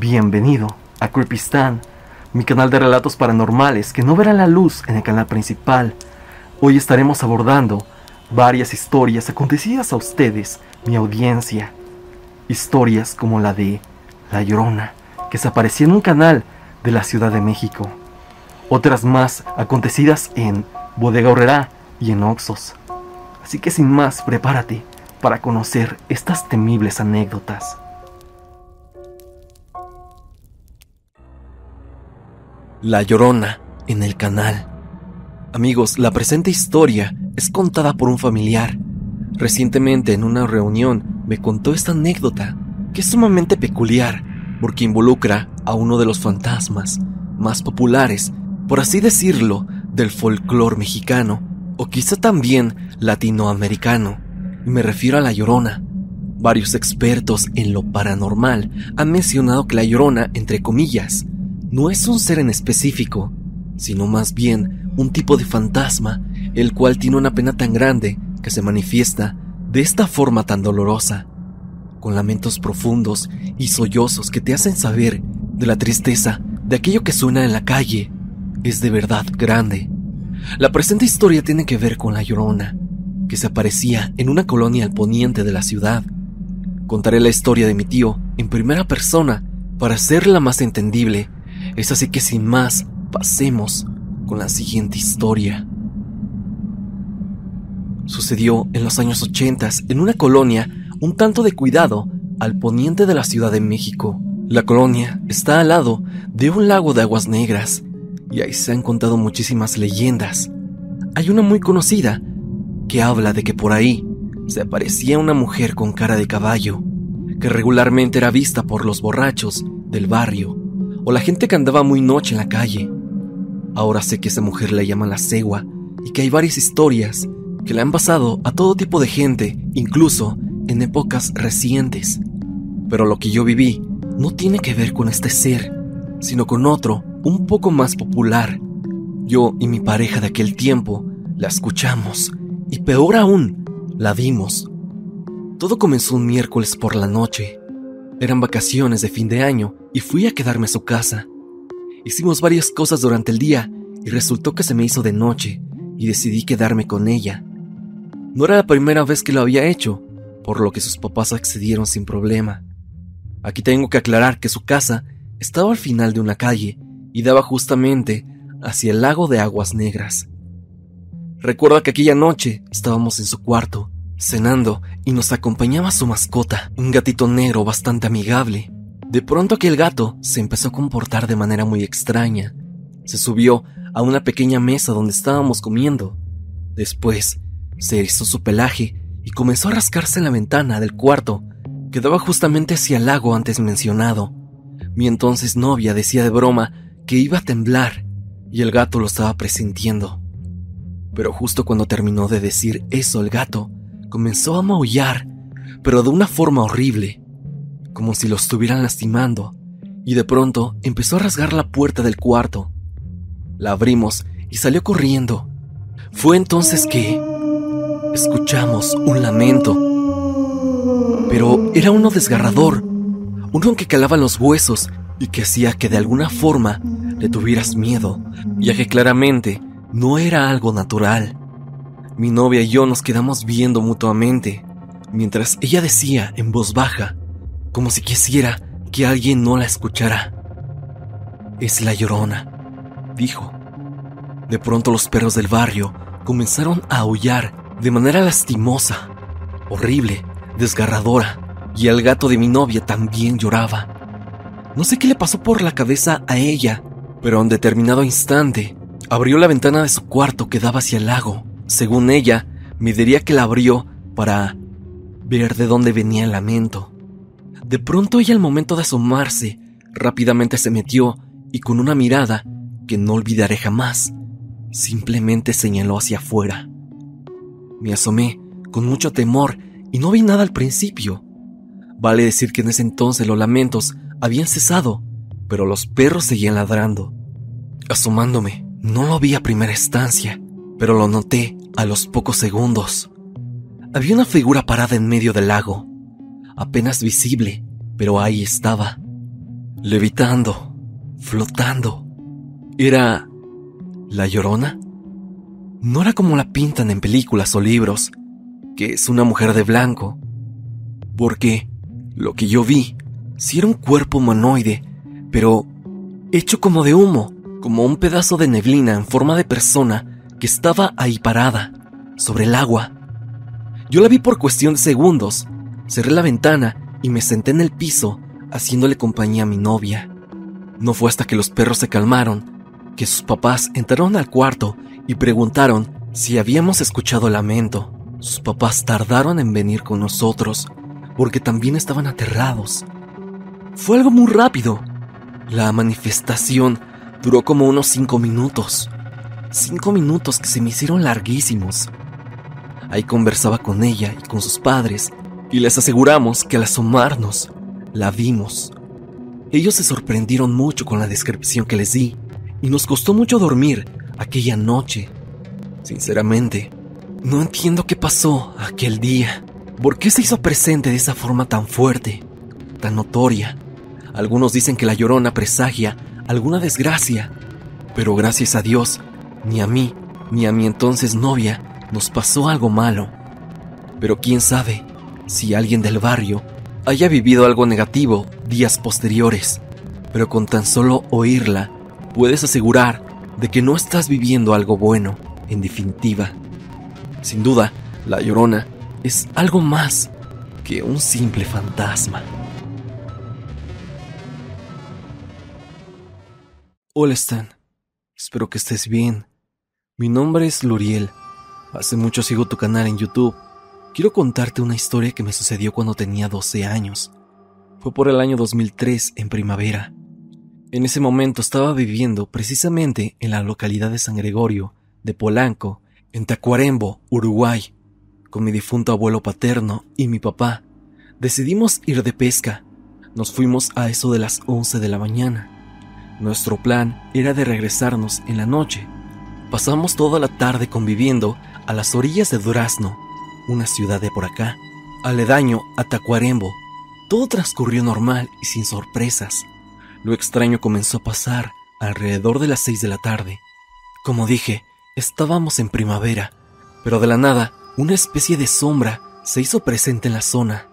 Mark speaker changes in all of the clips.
Speaker 1: Bienvenido a Creepistan, mi canal de relatos paranormales que no verá la luz en el canal principal. Hoy estaremos abordando varias historias acontecidas a ustedes, mi audiencia. Historias como la de La Llorona, que se aparecía en un canal de la Ciudad de México. Otras más acontecidas en Bodega Horrera y en Oxos. Así que sin más, prepárate para conocer estas temibles anécdotas. La Llorona en el canal. Amigos, la presente historia es contada por un familiar. Recientemente en una reunión me contó esta anécdota, que es sumamente peculiar, porque involucra a uno de los fantasmas más populares, por así decirlo, del folclore mexicano, o quizá también latinoamericano. Me refiero a La Llorona. Varios expertos en lo paranormal han mencionado que La Llorona, entre comillas, no es un ser en específico, sino más bien un tipo de fantasma, el cual tiene una pena tan grande que se manifiesta de esta forma tan dolorosa, con lamentos profundos y sollozos que te hacen saber de la tristeza de aquello que suena en la calle, es de verdad grande. La presente historia tiene que ver con la llorona, que se aparecía en una colonia al poniente de la ciudad. Contaré la historia de mi tío en primera persona para hacerla más entendible es así que sin más, pasemos con la siguiente historia. Sucedió en los años 80 en una colonia un tanto de cuidado al poniente de la Ciudad de México. La colonia está al lado de un lago de aguas negras y ahí se han contado muchísimas leyendas. Hay una muy conocida que habla de que por ahí se aparecía una mujer con cara de caballo, que regularmente era vista por los borrachos del barrio o la gente que andaba muy noche en la calle. Ahora sé que esa mujer la llaman la cegua y que hay varias historias que le han pasado a todo tipo de gente, incluso en épocas recientes. Pero lo que yo viví no tiene que ver con este ser, sino con otro un poco más popular. Yo y mi pareja de aquel tiempo la escuchamos y peor aún, la vimos. Todo comenzó un miércoles por la noche. Eran vacaciones de fin de año y fui a quedarme a su casa. Hicimos varias cosas durante el día y resultó que se me hizo de noche y decidí quedarme con ella. No era la primera vez que lo había hecho, por lo que sus papás accedieron sin problema. Aquí tengo que aclarar que su casa estaba al final de una calle y daba justamente hacia el lago de aguas negras. Recuerdo que aquella noche estábamos en su cuarto cenando y nos acompañaba su mascota, un gatito negro bastante amigable. De pronto aquel gato se empezó a comportar de manera muy extraña. Se subió a una pequeña mesa donde estábamos comiendo. Después se erizó su pelaje y comenzó a rascarse en la ventana del cuarto que daba justamente hacia el lago antes mencionado. Mi entonces novia decía de broma que iba a temblar y el gato lo estaba presintiendo. Pero justo cuando terminó de decir eso el gato, comenzó a maullar, pero de una forma horrible, como si lo estuvieran lastimando, y de pronto empezó a rasgar la puerta del cuarto. La abrimos y salió corriendo. Fue entonces que escuchamos un lamento, pero era uno desgarrador, uno que calaba los huesos y que hacía que de alguna forma le tuvieras miedo, ya que claramente no era algo natural. Mi novia y yo nos quedamos viendo mutuamente, mientras ella decía en voz baja, como si quisiera que alguien no la escuchara. Es la llorona, dijo. De pronto los perros del barrio comenzaron a aullar de manera lastimosa, horrible, desgarradora, y el gato de mi novia también lloraba. No sé qué le pasó por la cabeza a ella, pero en determinado instante abrió la ventana de su cuarto que daba hacia el lago según ella, me diría que la abrió para ver de dónde venía el lamento. De pronto ella al momento de asomarse, rápidamente se metió y con una mirada que no olvidaré jamás, simplemente señaló hacia afuera. Me asomé con mucho temor y no vi nada al principio. Vale decir que en ese entonces los lamentos habían cesado, pero los perros seguían ladrando. Asomándome, no lo vi a primera instancia, pero lo noté a los pocos segundos. Había una figura parada en medio del lago, apenas visible, pero ahí estaba. levitando, flotando. ¿Era la llorona? No era como la pintan en películas o libros, que es una mujer de blanco. Porque lo que yo vi, sí era un cuerpo humanoide, pero hecho como de humo, como un pedazo de neblina en forma de persona que estaba ahí parada, sobre el agua. Yo la vi por cuestión de segundos, cerré la ventana y me senté en el piso haciéndole compañía a mi novia. No fue hasta que los perros se calmaron que sus papás entraron al cuarto y preguntaron si habíamos escuchado lamento. Sus papás tardaron en venir con nosotros porque también estaban aterrados. Fue algo muy rápido. La manifestación duró como unos cinco minutos. Cinco minutos que se me hicieron larguísimos. Ahí conversaba con ella y con sus padres y les aseguramos que al asomarnos la vimos. Ellos se sorprendieron mucho con la descripción que les di y nos costó mucho dormir aquella noche. Sinceramente, no entiendo qué pasó aquel día. ¿Por qué se hizo presente de esa forma tan fuerte, tan notoria? Algunos dicen que la llorona presagia alguna desgracia, pero gracias a Dios, ni a mí, ni a mi entonces novia nos pasó algo malo. Pero quién sabe si alguien del barrio haya vivido algo negativo días posteriores, pero con tan solo oírla, puedes asegurar de que no estás viviendo algo bueno, en definitiva. Sin duda, la llorona es algo más que un simple fantasma. Hola Stan, espero que estés bien. Mi nombre es Luriel. Hace mucho sigo tu canal en YouTube Quiero contarte una historia que me sucedió cuando tenía 12 años. Fue por el año 2003, en primavera. En ese momento estaba viviendo precisamente en la localidad de San Gregorio, de Polanco, en Tacuarembo, Uruguay, con mi difunto abuelo paterno y mi papá. Decidimos ir de pesca. Nos fuimos a eso de las 11 de la mañana. Nuestro plan era de regresarnos en la noche. Pasamos toda la tarde conviviendo a las orillas de Durazno, una ciudad de por acá, aledaño a Tacuarembo. Todo transcurrió normal y sin sorpresas. Lo extraño comenzó a pasar alrededor de las seis de la tarde. Como dije, estábamos en primavera, pero de la nada, una especie de sombra se hizo presente en la zona.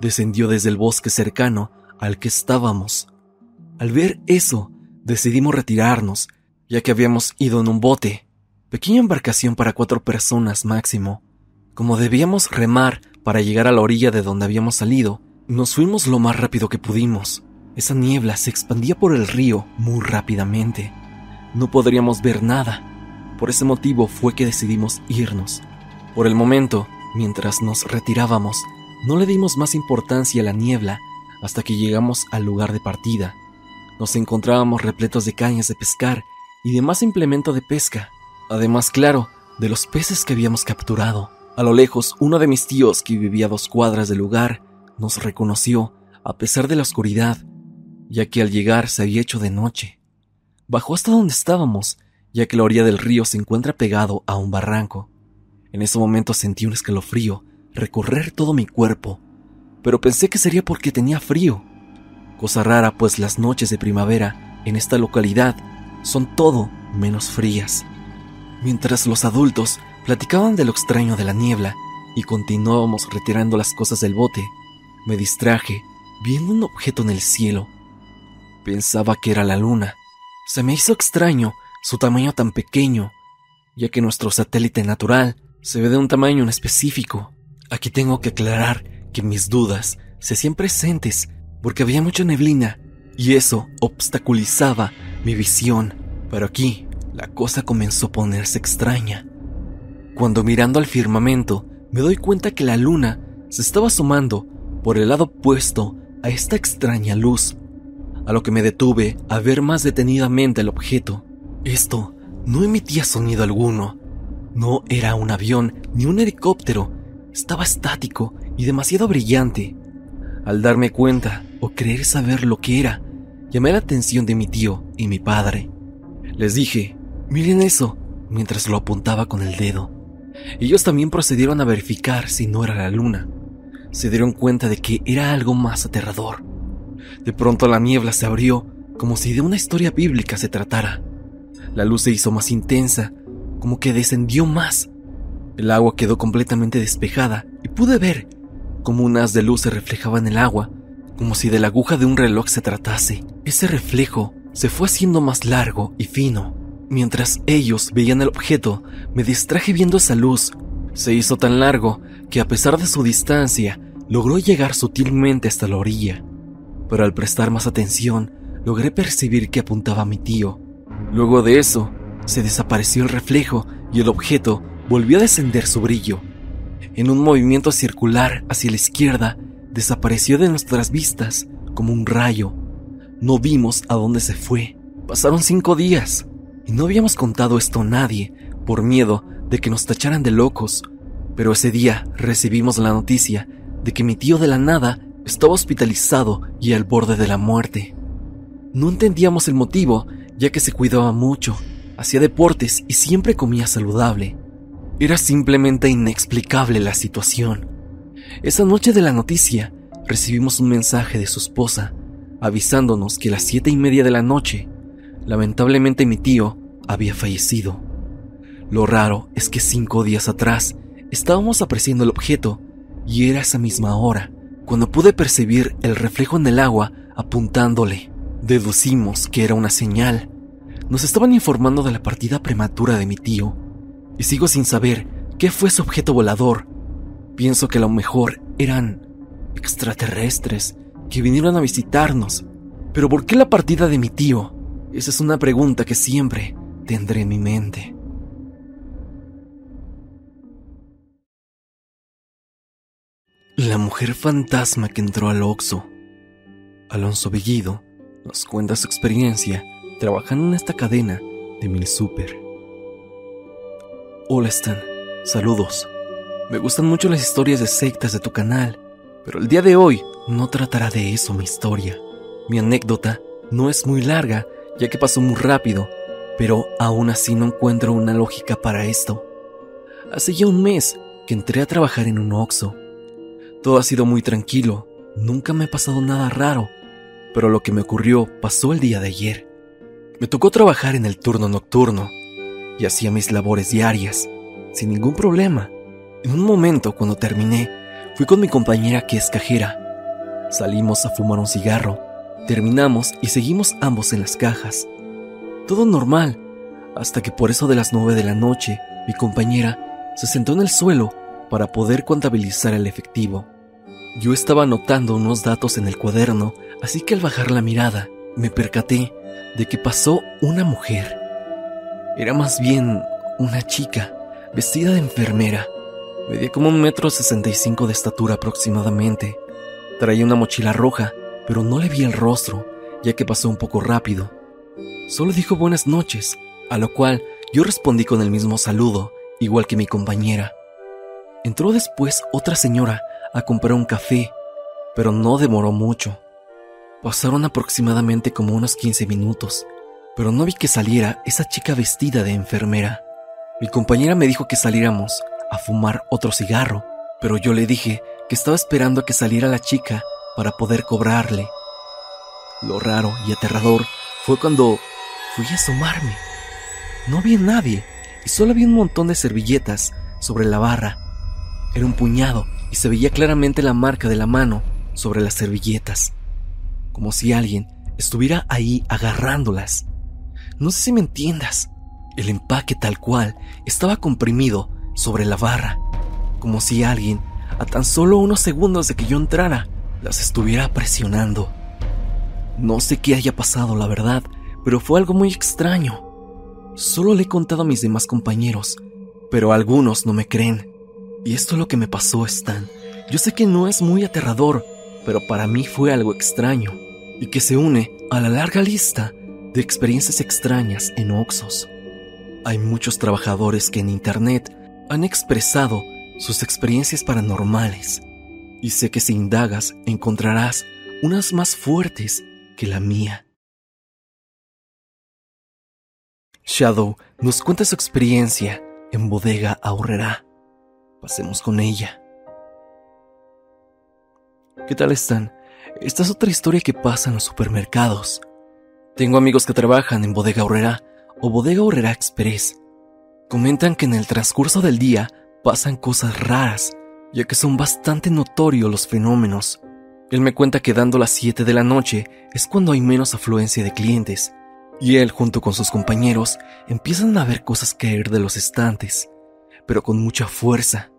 Speaker 1: Descendió desde el bosque cercano al que estábamos. Al ver eso, decidimos retirarnos, ya que habíamos ido en un bote, pequeña embarcación para cuatro personas máximo. Como debíamos remar para llegar a la orilla de donde habíamos salido, nos fuimos lo más rápido que pudimos. Esa niebla se expandía por el río muy rápidamente. No podríamos ver nada. Por ese motivo fue que decidimos irnos. Por el momento, mientras nos retirábamos, no le dimos más importancia a la niebla hasta que llegamos al lugar de partida. Nos encontrábamos repletos de cañas de pescar y demás implemento de pesca, además, claro, de los peces que habíamos capturado. A lo lejos, uno de mis tíos, que vivía dos cuadras del lugar, nos reconoció, a pesar de la oscuridad, ya que al llegar se había hecho de noche. Bajó hasta donde estábamos, ya que la orilla del río se encuentra pegado a un barranco. En ese momento sentí un escalofrío recorrer todo mi cuerpo, pero pensé que sería porque tenía frío. Cosa rara, pues las noches de primavera en esta localidad son todo menos frías. Mientras los adultos Platicaban de lo extraño de la niebla y continuábamos retirando las cosas del bote. Me distraje viendo un objeto en el cielo. Pensaba que era la luna. Se me hizo extraño su tamaño tan pequeño, ya que nuestro satélite natural se ve de un tamaño en específico. Aquí tengo que aclarar que mis dudas se hacían presentes porque había mucha neblina y eso obstaculizaba mi visión. Pero aquí la cosa comenzó a ponerse extraña cuando mirando al firmamento me doy cuenta que la luna se estaba asomando por el lado opuesto a esta extraña luz, a lo que me detuve a ver más detenidamente el objeto. Esto no emitía sonido alguno, no era un avión ni un helicóptero, estaba estático y demasiado brillante. Al darme cuenta o creer saber lo que era, llamé la atención de mi tío y mi padre. Les dije, miren eso, mientras lo apuntaba con el dedo. Ellos también procedieron a verificar si no era la luna. Se dieron cuenta de que era algo más aterrador. De pronto la niebla se abrió, como si de una historia bíblica se tratara. La luz se hizo más intensa, como que descendió más. El agua quedó completamente despejada y pude ver como un haz de luz se reflejaba en el agua, como si de la aguja de un reloj se tratase. Ese reflejo se fue haciendo más largo y fino. Mientras ellos veían el objeto, me distraje viendo esa luz. Se hizo tan largo que a pesar de su distancia, logró llegar sutilmente hasta la orilla. Pero al prestar más atención, logré percibir que apuntaba a mi tío. Luego de eso, se desapareció el reflejo y el objeto volvió a descender su brillo. En un movimiento circular hacia la izquierda, desapareció de nuestras vistas como un rayo. No vimos a dónde se fue. Pasaron cinco días y no habíamos contado esto a nadie por miedo de que nos tacharan de locos. Pero ese día recibimos la noticia de que mi tío de la nada estaba hospitalizado y al borde de la muerte. No entendíamos el motivo, ya que se cuidaba mucho, hacía deportes y siempre comía saludable. Era simplemente inexplicable la situación. Esa noche de la noticia, recibimos un mensaje de su esposa, avisándonos que a las siete y media de la noche, lamentablemente mi tío había fallecido. Lo raro es que cinco días atrás estábamos apreciando el objeto y era esa misma hora cuando pude percibir el reflejo en el agua apuntándole. Deducimos que era una señal. Nos estaban informando de la partida prematura de mi tío y sigo sin saber qué fue ese objeto volador. Pienso que a lo mejor eran extraterrestres que vinieron a visitarnos. Pero ¿por qué la partida de mi tío? Esa es una pregunta que siempre tendré en mi mente. La mujer fantasma que entró al Oxo. Alonso Bellido nos cuenta su experiencia trabajando en esta cadena de Mil Super. Hola saludos. Me gustan mucho las historias de sectas de tu canal, pero el día de hoy no tratará de eso mi historia. Mi anécdota no es muy larga, ya que pasó muy rápido, pero aún así no encuentro una lógica para esto. Hace ya un mes que entré a trabajar en un Oxxo. Todo ha sido muy tranquilo, nunca me ha pasado nada raro, pero lo que me ocurrió pasó el día de ayer. Me tocó trabajar en el turno nocturno, y hacía mis labores diarias, sin ningún problema. En un momento, cuando terminé, fui con mi compañera que es cajera. Salimos a fumar un cigarro, terminamos y seguimos ambos en las cajas. Todo normal, hasta que por eso de las nueve de la noche, mi compañera se sentó en el suelo para poder contabilizar el efectivo. Yo estaba anotando unos datos en el cuaderno, así que al bajar la mirada, me percaté de que pasó una mujer. Era más bien una chica, vestida de enfermera. Medía como un metro sesenta y cinco de estatura aproximadamente. Traía una mochila roja, pero no le vi el rostro, ya que pasó un poco rápido. Solo dijo buenas noches, a lo cual yo respondí con el mismo saludo, igual que mi compañera. Entró después otra señora a comprar un café, pero no demoró mucho. Pasaron aproximadamente como unos 15 minutos pero no vi que saliera esa chica vestida de enfermera. Mi compañera me dijo que saliéramos a fumar otro cigarro, pero yo le dije que estaba esperando a que saliera la chica para poder cobrarle. Lo raro y aterrador fue cuando fui a asomarme. No vi a nadie y solo había un montón de servilletas sobre la barra. Era un puñado y se veía claramente la marca de la mano sobre las servilletas, como si alguien estuviera ahí agarrándolas. No sé si me entiendas. El empaque tal cual estaba comprimido sobre la barra, como si alguien, a tan solo unos segundos de que yo entrara, las estuviera presionando. No sé qué haya pasado, la verdad, pero fue algo muy extraño. Solo le he contado a mis demás compañeros, pero algunos no me creen. Y esto es lo que me pasó, Stan. Yo sé que no es muy aterrador, pero para mí fue algo extraño, y que se une a la larga lista de experiencias extrañas en Oxos. Hay muchos trabajadores que en Internet han expresado sus experiencias paranormales y sé que si indagas encontrarás unas más fuertes que la mía. Shadow nos cuenta su experiencia en Bodega Ahorrera. Pasemos con ella. ¿Qué tal están? Esta es otra historia que pasa en los supermercados. Tengo amigos que trabajan en Bodega Horrera o Bodega Horrera Express. Comentan que en el transcurso del día pasan cosas raras, ya que son bastante notorios los fenómenos. Él me cuenta que dando las 7 de la noche es cuando hay menos afluencia de clientes, y él junto con sus compañeros empiezan a ver cosas caer de los estantes, pero con mucha fuerza,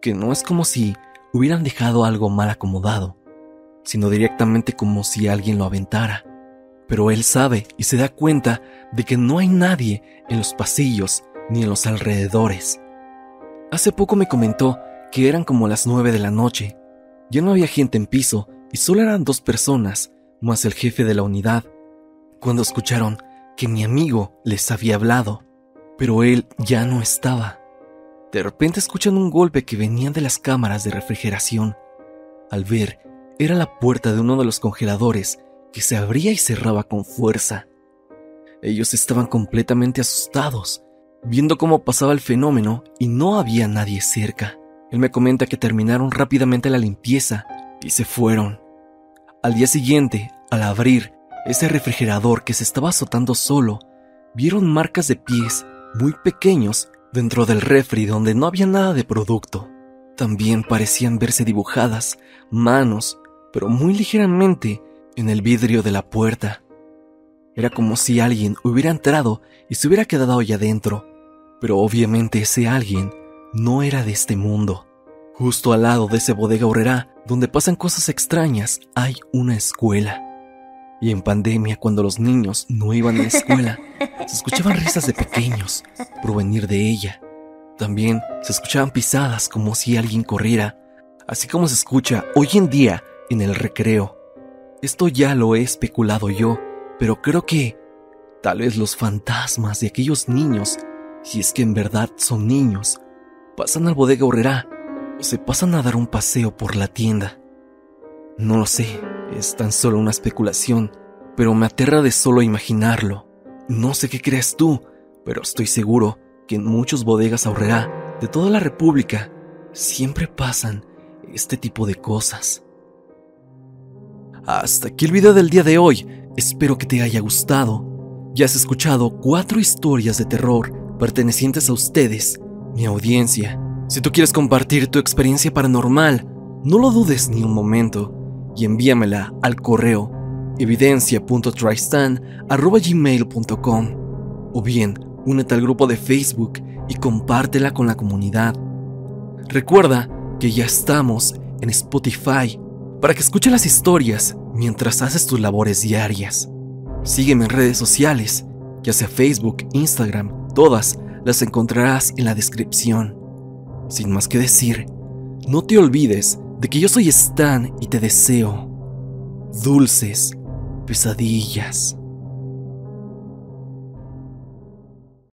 Speaker 1: que no es como si hubieran dejado algo mal acomodado, sino directamente como si alguien lo aventara. Pero él sabe y se da cuenta de que no hay nadie en los pasillos ni en los alrededores. Hace poco me comentó que eran como las nueve de la noche. Ya no había gente en piso y solo eran dos personas, más el jefe de la unidad, cuando escucharon que mi amigo les había hablado, pero él ya no estaba. De repente escuchan un golpe que venía de las cámaras de refrigeración. Al ver, era la puerta de uno de los congeladores que se abría y cerraba con fuerza. Ellos estaban completamente asustados, viendo cómo pasaba el fenómeno y no había nadie cerca. Él me comenta que terminaron rápidamente la limpieza y se fueron. Al día siguiente, al abrir, ese refrigerador que se estaba azotando solo, vieron marcas de pies muy pequeños dentro del refri donde no había nada de producto. También parecían verse dibujadas manos, pero muy ligeramente, en el vidrio de la puerta. Era como si alguien hubiera entrado y se hubiera quedado allá adentro, pero obviamente ese alguien no era de este mundo. Justo al lado de ese bodega horrera, donde pasan cosas extrañas, hay una escuela. Y en pandemia, cuando los niños no iban a la escuela, se escuchaban risas de pequeños provenir de ella. También se escuchaban pisadas como si alguien corriera, así como se escucha hoy en día en el recreo. Esto ya lo he especulado yo, pero creo que tal vez los fantasmas de aquellos niños, si es que en verdad son niños, pasan al bodega horrera o se pasan a dar un paseo por la tienda. No lo sé, es tan solo una especulación, pero me aterra de solo imaginarlo. No sé qué crees tú, pero estoy seguro que en muchos bodegas ahorrará de toda la República siempre pasan este tipo de cosas. Hasta aquí el video del día de hoy. Espero que te haya gustado. Ya has escuchado cuatro historias de terror pertenecientes a ustedes, mi audiencia. Si tú quieres compartir tu experiencia paranormal, no lo dudes ni un momento y envíamela al correo evidencia.tristan.gmail.com o bien únete al grupo de Facebook y compártela con la comunidad. Recuerda que ya estamos en Spotify para que escuche las historias mientras haces tus labores diarias. Sígueme en redes sociales, ya sea Facebook, Instagram, todas las encontrarás en la descripción. Sin más que decir, no te olvides de que yo soy Stan y te deseo dulces pesadillas.